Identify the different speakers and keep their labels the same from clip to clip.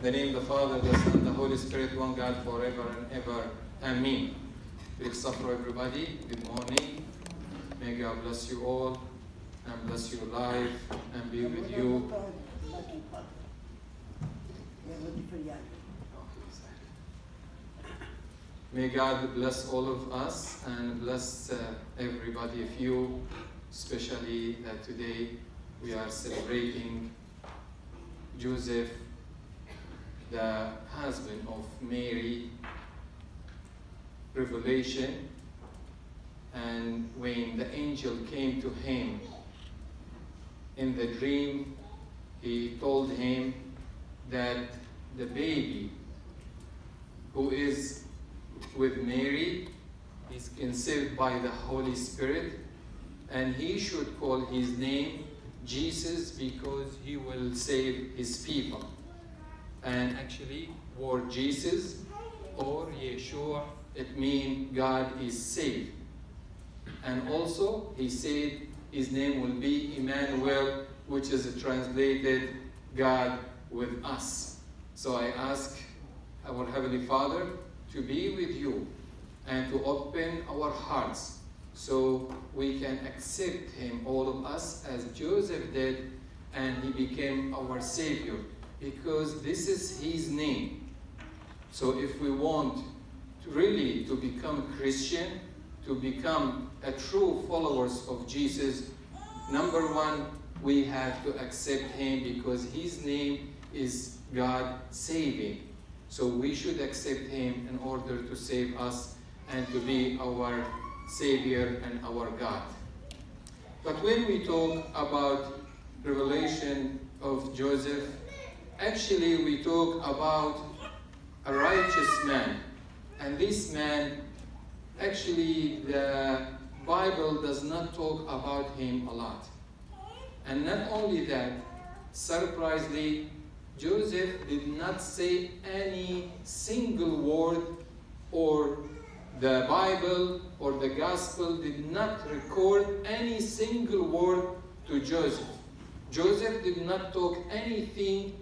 Speaker 1: The name of the Father, the Son, the Holy Spirit, one God forever and ever. Amen. Please suffer everybody. Good morning. May God bless you all and bless your life and be with you. May God bless all of us and bless uh, everybody of you, especially that today we are celebrating Joseph, the husband of Mary, revelation. And when the angel came to him in the dream, he told him that the baby who is with Mary is conceived by the Holy Spirit, and he should call his name Jesus because he will save his people. And actually, word Jesus or Yeshua, it means God is saved. And also, he said his name will be Emmanuel, which is translated God with us. So I ask our Heavenly Father to be with you and to open our hearts so we can accept him, all of us, as Joseph did, and he became our Savior because this is his name. So if we want to really to become Christian, to become a true followers of Jesus, number one, we have to accept him because his name is God saving. So we should accept him in order to save us and to be our Savior and our God. But when we talk about revelation of Joseph, actually we talk about a righteous man. And this man, actually the Bible does not talk about him a lot. And not only that, surprisingly, Joseph did not say any single word or the Bible or the Gospel did not record any single word to Joseph. Joseph did not talk anything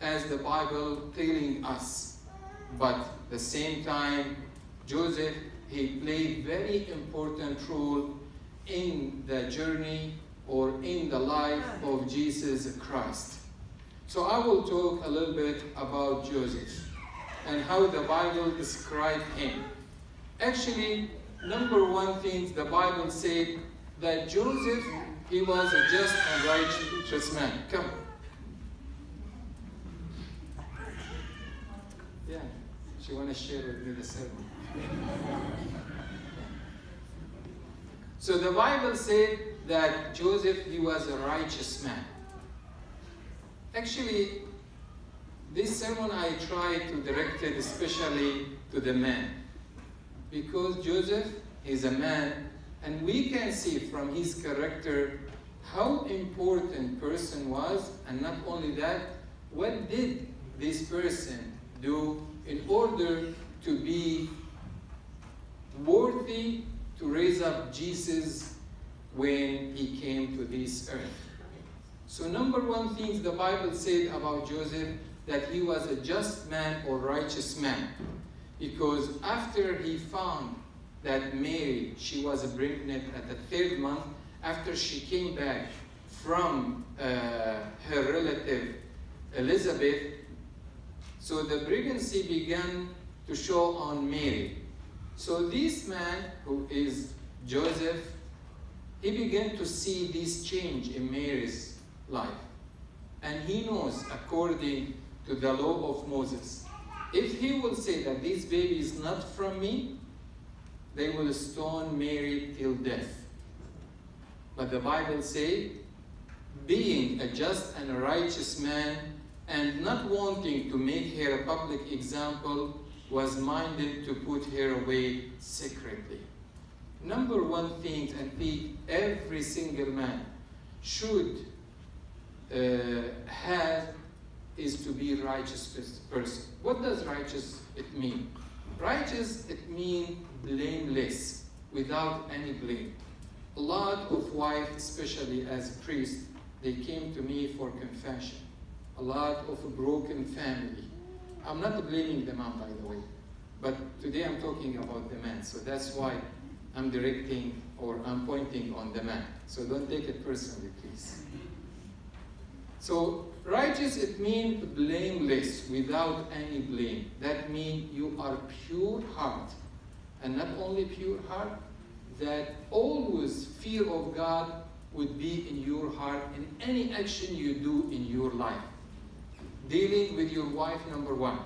Speaker 1: as the Bible telling us. But at the same time, Joseph, he played very important role in the journey or in the life of Jesus Christ. So I will talk a little bit about Joseph and how the Bible described him. Actually, number one thing the Bible said that Joseph, he was a just and righteous man. Come. She want to share with me the sermon. so the Bible said that Joseph, he was a righteous man. Actually, this sermon I try to direct it especially to the men. Because Joseph is a man, and we can see from his character how important person was, and not only that, what did this person do in order to be worthy to raise up Jesus when he came to this earth. So number one thing the Bible said about Joseph, that he was a just man or righteous man. Because after he found that Mary, she was a pregnant at the third month, after she came back from uh, her relative Elizabeth, so the pregnancy began to show on Mary. So this man, who is Joseph, he began to see this change in Mary's life. And he knows, according to the law of Moses, if he will say that this baby is not from me, they will stone Mary till death. But the Bible says, being a just and a righteous man and not wanting to make her a public example, was minded to put her away secretly. Number one thing, I think every single man should uh, have is to be righteous person. What does righteous it mean? Righteous it means blameless, without any blame. A lot of wives, especially as priests, they came to me for confession. A lot of a broken family. I'm not blaming the mom, by the way, but today I'm talking about the man, so that's why I'm directing or I'm pointing on the man. So don't take it personally, please. So righteous, it means blameless, without any blame. That means you are pure heart. And not only pure heart, that always fear of God would be in your heart in any action you do in your life. Dealing with your wife, number one,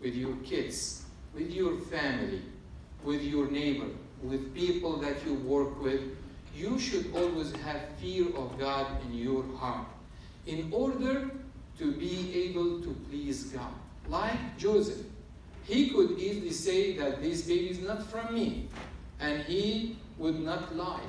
Speaker 1: with your kids, with your family, with your neighbor, with people that you work with, you should always have fear of God in your heart in order to be able to please God. Like Joseph, he could easily say that this baby is not from me, and he would not lie.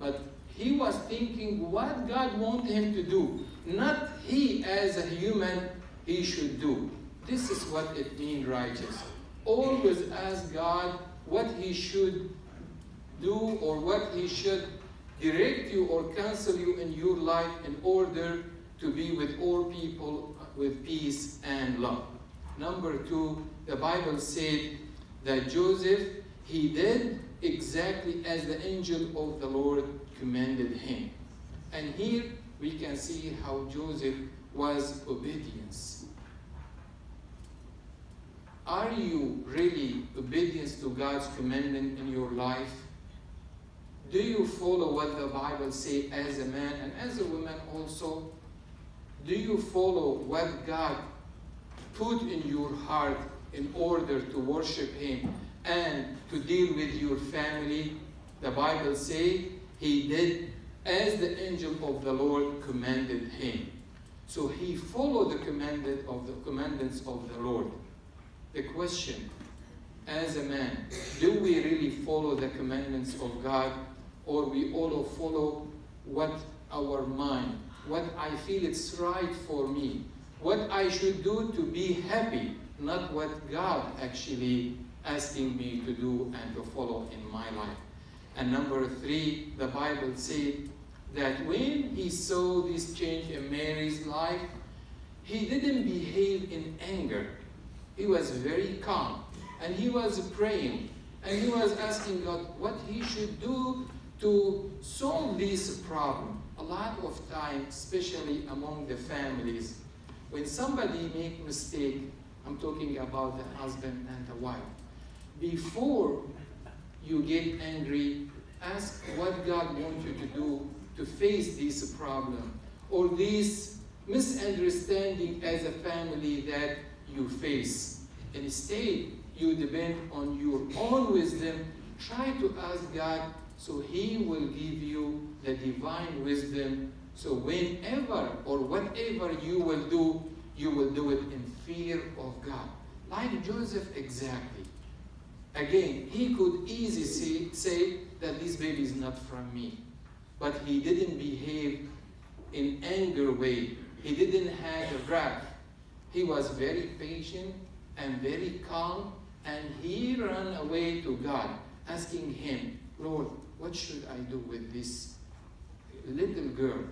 Speaker 1: But he was thinking what God wanted him to do, not he as a human he should do. This is what it means righteous. Always ask God what he should do or what he should direct you or counsel you in your life in order to be with all people with peace and love. Number two, the Bible said that Joseph, he did exactly as the angel of the Lord commanded him. And here we can see how Joseph was obedience. Are you really obedience to God's commandment in your life? Do you follow what the Bible says as a man and as a woman also? Do you follow what God put in your heart in order to worship Him and to deal with your family? The Bible says he did as the angel of the Lord commanded him. So he followed the commanded of the commandments of the Lord. The question, as a man, do we really follow the commandments of God or we all follow what our mind, what I feel it's right for me, what I should do to be happy, not what God actually asking me to do and to follow in my life. And number three, the Bible said that when he saw this change in Mary's life, he didn't behave in anger. He was very calm. And he was praying. And he was asking God what he should do to solve this problem. A lot of time, especially among the families, when somebody make mistake, I'm talking about the husband and the wife, before you get angry, ask what God wants you to do to face this problem or this misunderstanding as a family that you face. And Instead, you depend on your own wisdom. Try to ask God so He will give you the divine wisdom. So whenever or whatever you will do, you will do it in fear of God. Like Joseph exactly. Again, he could easily say, that this baby is not from me. But he didn't behave in anger way. He didn't have wrath. He was very patient and very calm, and he ran away to God, asking him, Lord, what should I do with this little girl?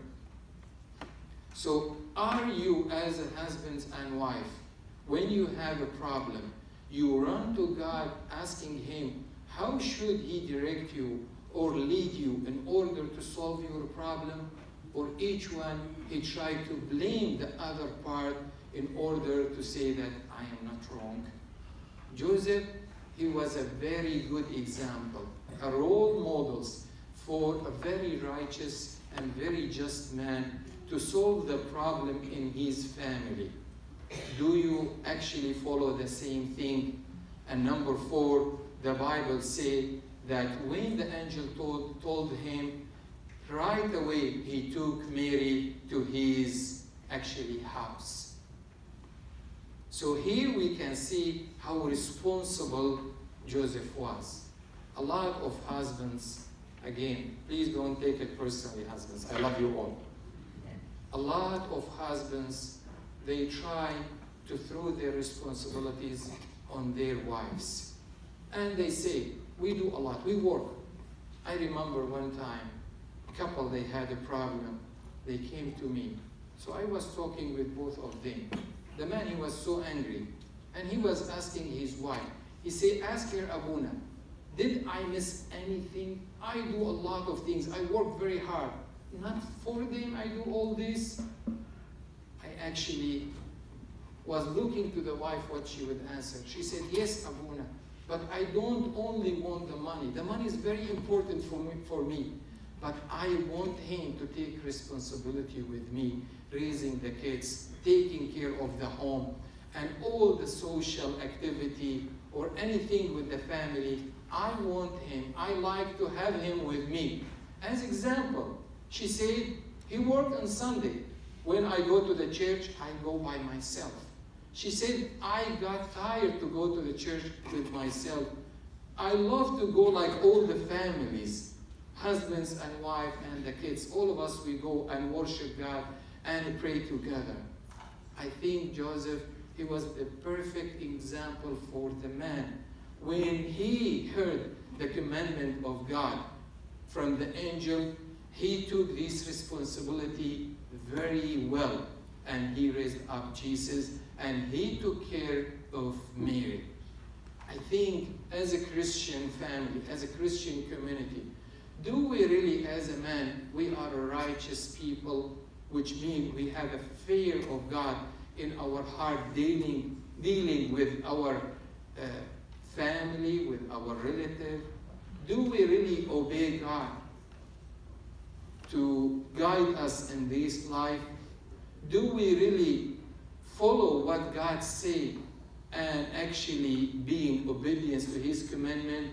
Speaker 1: So, are you as a husband and wife, when you have a problem, you run to God asking Him, how should He direct you or lead you in order to solve your problem? Or each one, he tried to blame the other part in order to say that I am not wrong. Joseph, he was a very good example, a role model for a very righteous and very just man to solve the problem in his family. Do you actually follow the same thing? And number four, the Bible said that when the angel told, told him, right away he took Mary to his actually house. So here we can see how responsible Joseph was. A lot of husbands, again, please don't take it personally, husbands. I love you all. A lot of husbands, they try to throw their responsibilities on their wives. And they say, we do a lot, we work. I remember one time, a couple, they had a problem. They came to me. So I was talking with both of them. The man, he was so angry. And he was asking his wife. He said, ask her, Abuna, did I miss anything? I do a lot of things. I work very hard. Not for them I do all this. I actually was looking to the wife what she would answer. She said, yes, Abuna, but I don't only want the money. The money is very important for me, for me, but I want him to take responsibility with me, raising the kids, taking care of the home, and all the social activity or anything with the family. I want him. I like to have him with me. As example, she said, he worked on Sunday. When I go to the church, I go by myself. She said, I got tired to go to the church with myself. I love to go like all the families, husbands and wife and the kids. All of us, we go and worship God and pray together. I think Joseph, he was the perfect example for the man. When he heard the commandment of God from the angel, he took this responsibility very well and he raised up Jesus and he took care of Mary. I think as a Christian family, as a Christian community, do we really, as a man, we are a righteous people, which means we have a fear of God in our heart, dealing, dealing with our uh, family, with our relative? Do we really obey God to guide us in this life? Do we really follow what God said and actually being obedience to His commandment?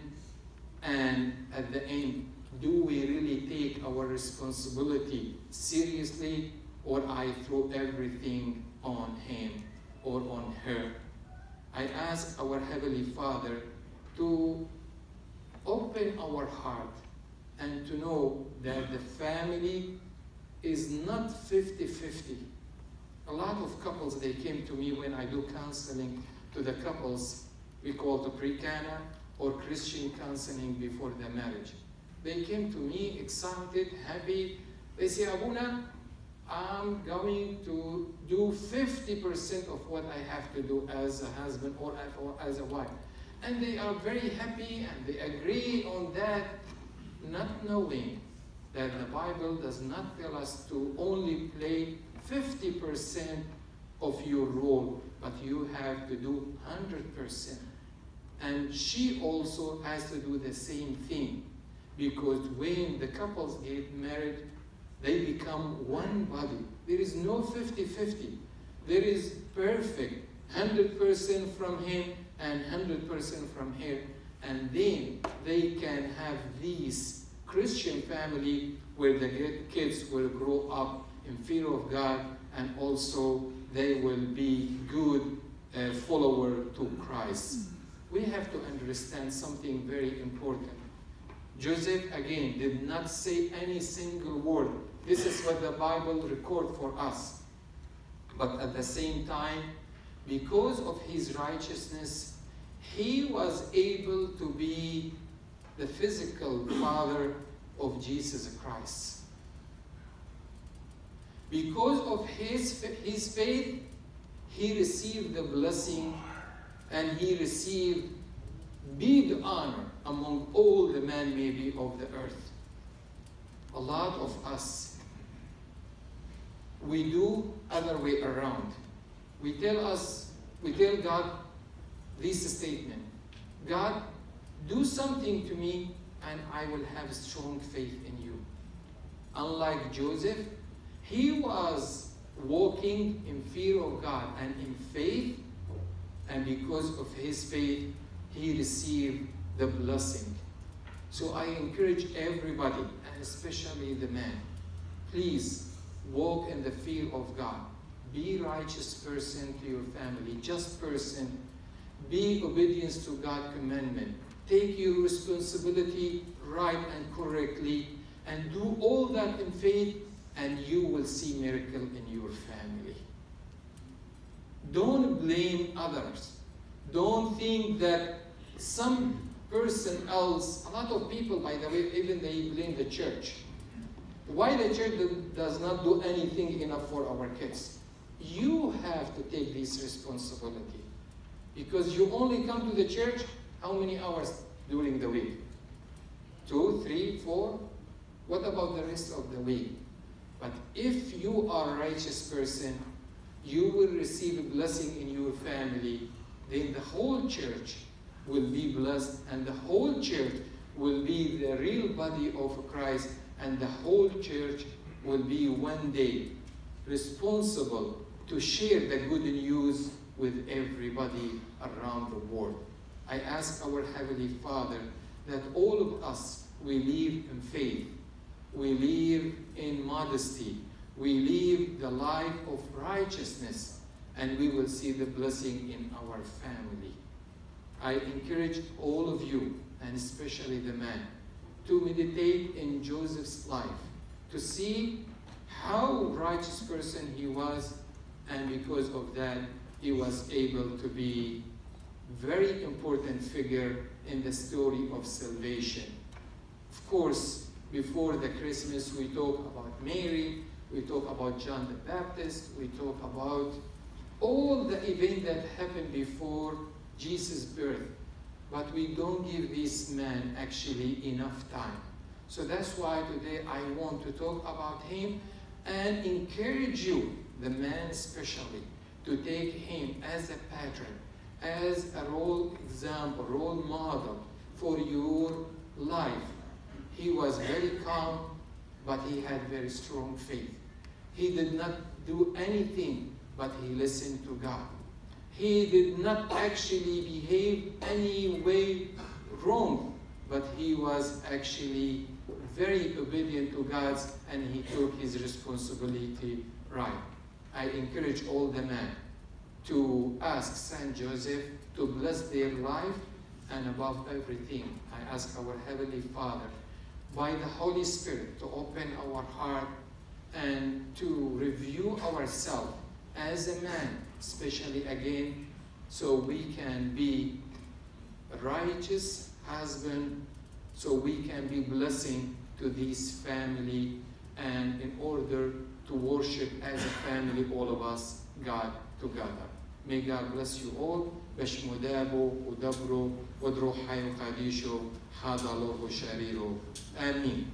Speaker 1: And at the end, do we really take our responsibility seriously or I throw everything on him or on her? I ask our Heavenly Father to open our heart and to know that the family is not 50-50. A lot of couples, they came to me when I do counseling to the couples, we call the pre-cana or Christian counseling before the marriage. They came to me excited, happy. They say, Abuna, I'm going to do 50% of what I have to do as a husband or as a wife. And they are very happy and they agree on that, not knowing that the Bible does not tell us to only play 50% of your role, but you have to do 100%. And she also has to do the same thing. Because when the couples get married, they become one body. There is no 50-50. There is perfect 100% from him and 100% from her. And then they can have this Christian family where the kids will grow up in fear of God and also they will be good uh, follower to Christ. We have to understand something very important. Joseph, again, did not say any single word. This is what the Bible records for us. But at the same time, because of his righteousness, he was able to be the physical father of Jesus Christ. Because of his, his faith, he received the blessing and he received big honor among all the men maybe of the earth. A lot of us, we do other way around. We tell us, we tell God this statement, God, do something to me and I will have strong faith in you. Unlike Joseph, he was walking in fear of God and in faith, and because of his faith, he received the blessing. So I encourage everybody, and especially the men, please walk in the fear of God. Be righteous person to your family, just person. Be obedience to God's commandment. Take your responsibility right and correctly, and do all that in faith, and you will see miracle in your family. Don't blame others. Don't think that some person else, a lot of people, by the way, even they blame the church. Why the church does not do anything enough for our kids? You have to take this responsibility. Because you only come to the church how many hours during the week? Two, three, four? What about the rest of the week? But if you are a righteous person, you will receive a blessing in your family, then the whole church will be blessed, and the whole church will be the real body of Christ, and the whole church will be one day responsible to share the good news with everybody around the world. I ask our Heavenly Father that all of us we live in faith, we live in modesty, we live the life of righteousness, and we will see the blessing in our family. I encourage all of you, and especially the man, to meditate in Joseph's life, to see how righteous person he was, and because of that, he was able to be very important figure in the story of salvation. Of course, before the Christmas, we talk about Mary, we talk about John the Baptist, we talk about all the event that happened before Jesus' birth. But we don't give this man actually enough time. So that's why today I want to talk about him and encourage you, the man especially, to take him as a pattern, as a role example, role model for your life. He was very calm, but he had very strong faith. He did not do anything, but he listened to God. He did not actually behave any way wrong, but he was actually very obedient to God's and he took his responsibility right. I encourage all the men to ask Saint Joseph to bless their life and above everything, I ask our Heavenly Father by the Holy Spirit to open our heart and to review ourselves as a man, especially again, so we can be a righteous husband, so we can be blessing to this family, and in order to worship as a family, all of us, God together. May God bless you all. بشمدابو ودبرو ودروحي وقاديشو حاضلو وشاريرو آمين